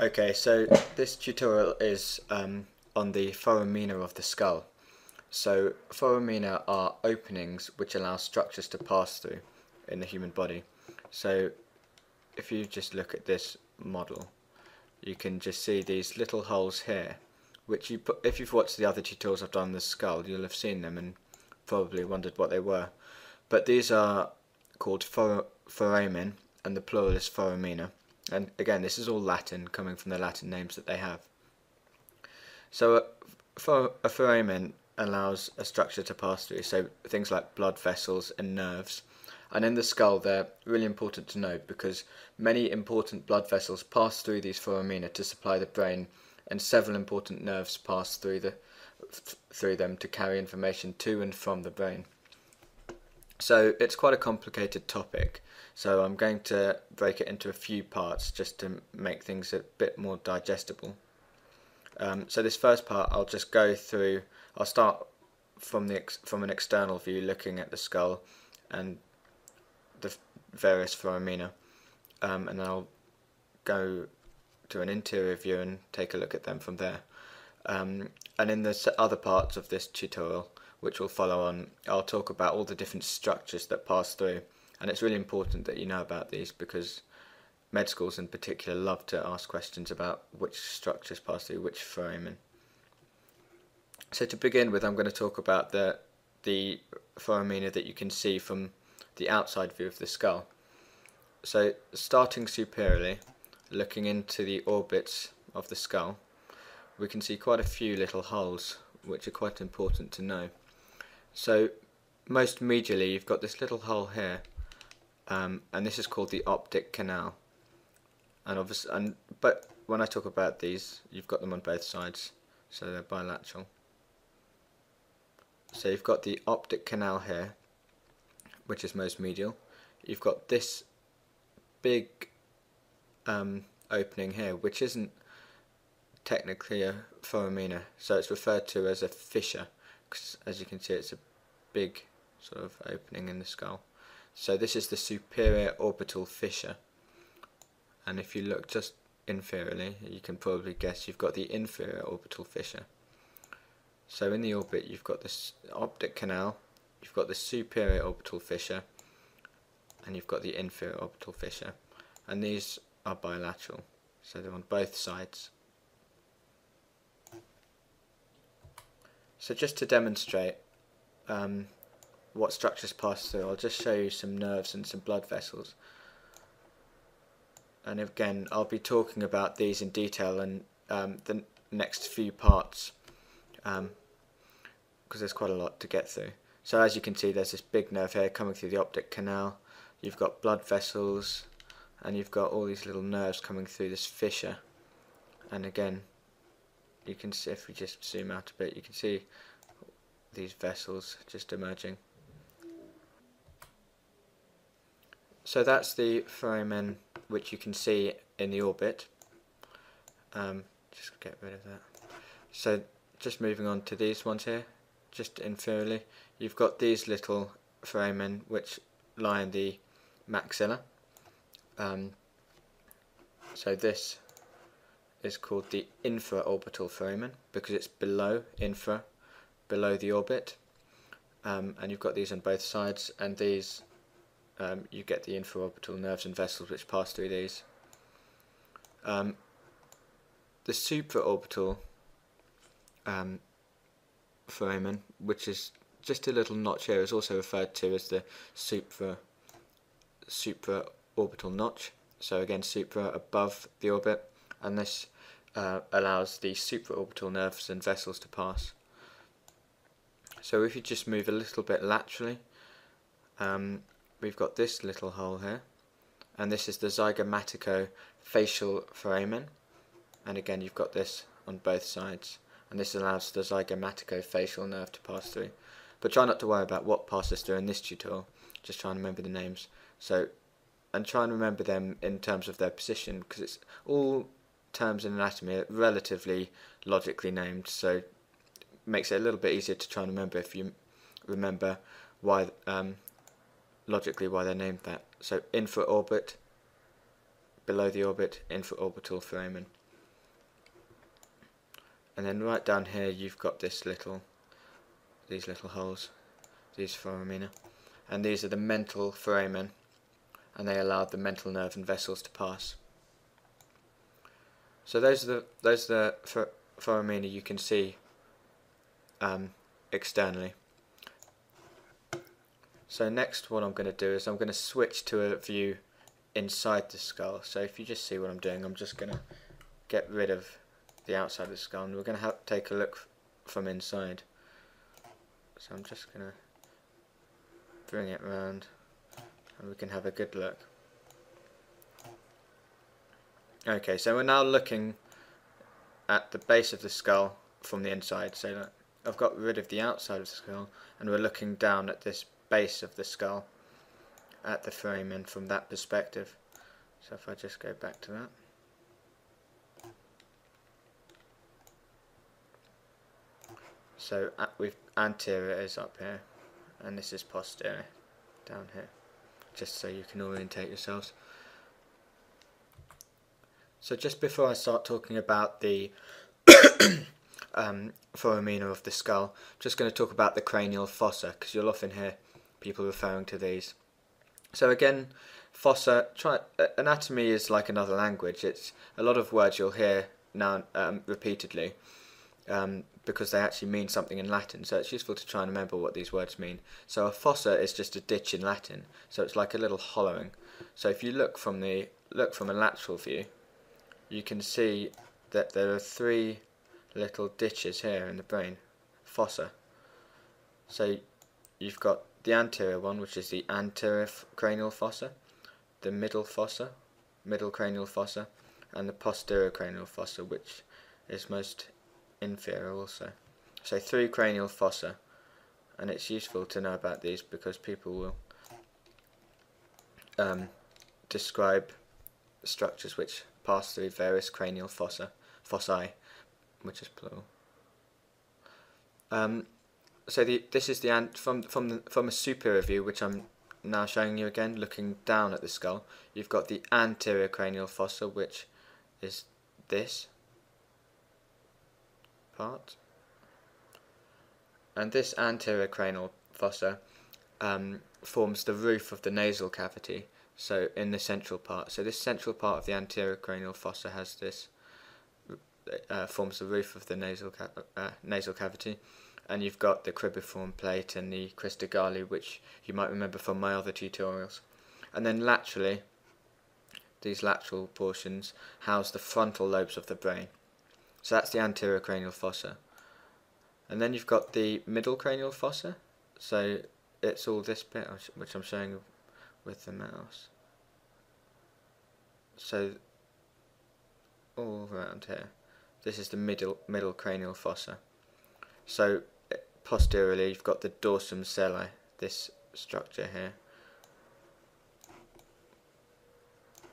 Okay, so this tutorial is um, on the foramina of the skull. So foramina are openings which allow structures to pass through in the human body. So if you just look at this model, you can just see these little holes here, which you put, if you've watched the other tutorials I've done on the skull, you'll have seen them and probably wondered what they were. But these are called for, foramen, and the plural is foramina. And again, this is all Latin, coming from the Latin names that they have. So a, for, a foramen allows a structure to pass through, so things like blood vessels and nerves. And in the skull, they're really important to know because many important blood vessels pass through these foramina to supply the brain, and several important nerves pass through the through them to carry information to and from the brain. So it's quite a complicated topic, so I'm going to break it into a few parts just to make things a bit more digestible. Um, so this first part I'll just go through, I'll start from the from an external view looking at the skull and the various foramina um, and I'll go to an interior view and take a look at them from there. Um, and in the other parts of this tutorial which will follow on, I'll talk about all the different structures that pass through. And it's really important that you know about these because med schools in particular love to ask questions about which structures pass through which foramen. So to begin with, I'm going to talk about the the foramina that you can see from the outside view of the skull. So starting superiorly, looking into the orbits of the skull, we can see quite a few little holes, which are quite important to know. So most medially you've got this little hole here um, and this is called the optic canal. And obviously and but when I talk about these you've got them on both sides so they're bilateral. So you've got the optic canal here which is most medial. You've got this big um, opening here which isn't technically a foramina so it's referred to as a fissure as you can see it's a big sort of opening in the skull. So this is the superior orbital fissure and if you look just inferiorly you can probably guess you've got the inferior orbital fissure. So in the orbit you've got this optic canal, you've got the superior orbital fissure and you've got the inferior orbital fissure and these are bilateral so they're on both sides So just to demonstrate um, what structures pass through, I'll just show you some nerves and some blood vessels. And again, I'll be talking about these in detail in um, the next few parts because um, there's quite a lot to get through. So as you can see, there's this big nerve here coming through the optic canal. You've got blood vessels, and you've got all these little nerves coming through this fissure. And again, you can see if we just zoom out a bit you can see these vessels just emerging. So that's the foramen which you can see in the orbit. Um, just get rid of that. So just moving on to these ones here just inferiorly you've got these little foramen which lie in the maxilla. Um, so this is called the infraorbital foramen because it's below infra, below the orbit. Um, and you've got these on both sides, and these um, you get the infraorbital nerves and vessels which pass through these. Um, the supraorbital um, foramen, which is just a little notch here, is also referred to as the supra supraorbital notch. So again, supra above the orbit, and this uh, allows the supraorbital nerves and vessels to pass. So if you just move a little bit laterally, um, we've got this little hole here, and this is the zygomatico-facial foramen, and again you've got this on both sides, and this allows the zygomatico-facial nerve to pass through. But try not to worry about what passes through in this tutorial, just try and remember the names. So, and try and remember them in terms of their position, because it's all terms in anatomy are relatively logically named, so makes it a little bit easier to try and remember if you remember why um, logically why they're named that. So infraorbit, below the orbit, infraorbital foramen. and then right down here you've got this little these little holes these foramina and these are the mental foramen and they allow the mental nerve and vessels to pass so those are the those are the foramina you can see um, externally. So next what I'm going to do is I'm going to switch to a view inside the skull. So if you just see what I'm doing I'm just going to get rid of the outside of the skull and we're going to have take a look from inside. So I'm just going to bring it around and we can have a good look okay so we're now looking at the base of the skull from the inside. So I've got rid of the outside of the skull and we're looking down at this base of the skull at the frame and from that perspective. So if I just go back to that. So uh, we've anterior is up here, and this is posterior down here, just so you can orientate yourselves. So just before I start talking about the um, foramina of the skull, just going to talk about the cranial fossa, because you'll often hear people referring to these. So again, fossa, try, anatomy is like another language. It's a lot of words you'll hear now um, repeatedly um, because they actually mean something in Latin. So it's useful to try and remember what these words mean. So a fossa is just a ditch in Latin. So it's like a little hollowing. So if you look from the look from a lateral view, you can see that there are three little ditches here in the brain, fossa. So you've got the anterior one, which is the anterior cranial fossa, the middle fossa, middle cranial fossa, and the posterior cranial fossa, which is most inferior also. So three cranial fossa, and it's useful to know about these because people will um, describe structures which pass through various cranial fossa, fossae, which is plural. Um, so the, this is the from from the, from a superior view, which I'm now showing you again, looking down at the skull. You've got the anterior cranial fossa, which is this, part. And this anterior cranial fossa um, forms the roof of the nasal cavity, so in the central part. So this central part of the anterior cranial fossa has this, uh, forms the roof of the nasal, ca uh, nasal cavity. And you've got the cribriform plate and the crista galli, which you might remember from my other tutorials. And then laterally, these lateral portions house the frontal lobes of the brain. So that's the anterior cranial fossa. And then you've got the middle cranial fossa. So it's all this bit, which I'm showing with the mouse. So all around here. This is the middle middle cranial fossa. So eh, posteriorly you've got the dorsum sellae, this structure here.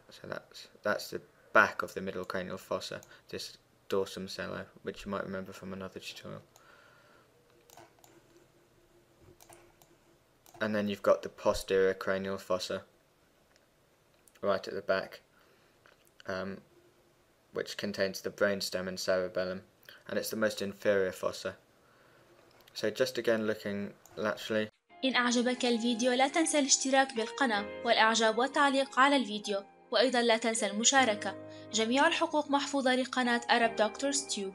So that's that's the back of the middle cranial fossa. This dorsum sellae, which you might remember from another tutorial. And then you've got the posterior cranial fossa, right at the back, um, which contains the brainstem and cerebellum, and it's the most inferior fossa. So just again looking laterally. إن أعجبك الفيديو لا تنسى الاشتراك بالقناة والإعجاب والتعليق على الفيديو وأيضا لا تنسى المشاركة جميع الحقوق محفوظة لقناة Arab Doctors Tube